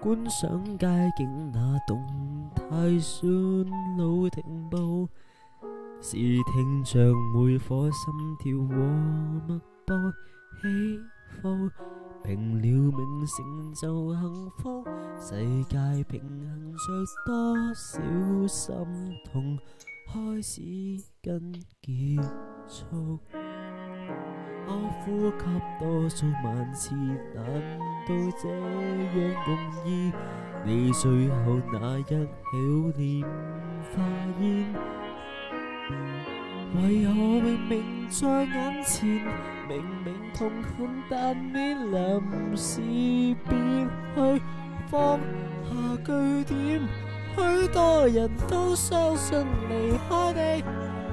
观赏街景，那动态线老停步，是听着每颗心跳和脉搏起伏，平了命成就幸福，世界平衡着多少心痛，开始跟结束。我呼吸多少万次，难道这样容易？你最后那一笑，念化烟。为何明明在眼前，明明痛恨，但面临时便去放下句点？许多人都相信离开的，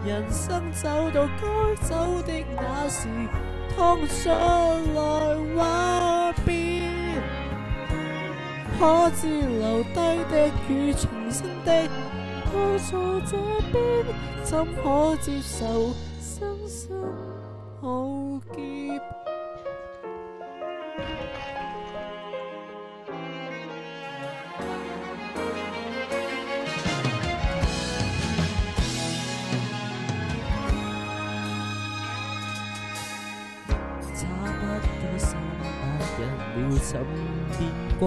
人生走到该走的那时。沧上来话别，可知留低的与重新的待在这边，怎可接受伤心？三百日了，怎变改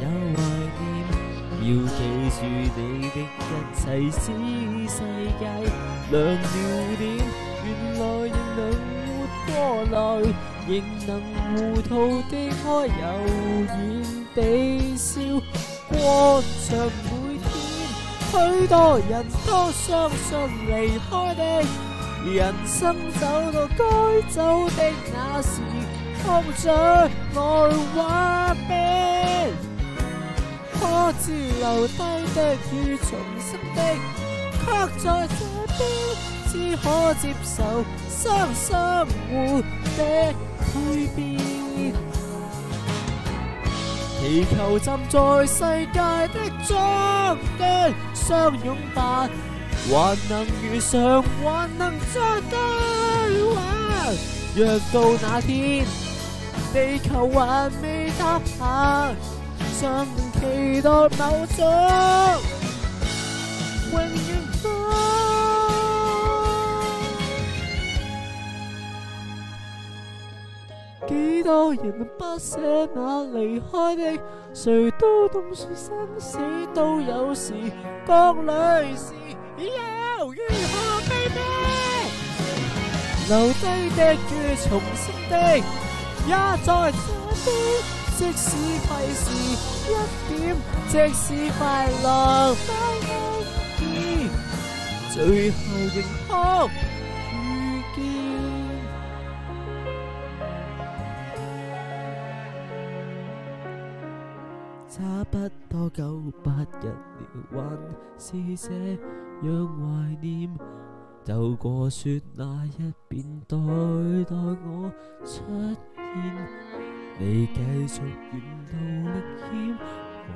也怀念，要记住你的一切，使世界亮了点。原来仍能活过来，仍能糊涂的开，悠然地笑，过着每天。许多人都相信离开的，人生走到该走的那时。空想爱画面，可自留低的，与重生的，却在这边只可接受相生活的变祈求站在世界的中间，相拥抱，还能遇上，还能再话。若到那天。地球还未塌下，尚能期待某种永远。几多人不舍那离开的，谁都懂说生死都有时，各里事又如何和平，留低的与重生的。也在这边，即使费时一点，即使快乐难见，最后仍可遇见。差不多九八日了，还是这样怀念。走过雪那一边对待我出。你继续沿途历险，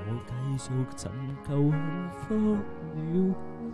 我继续寻求幸福了。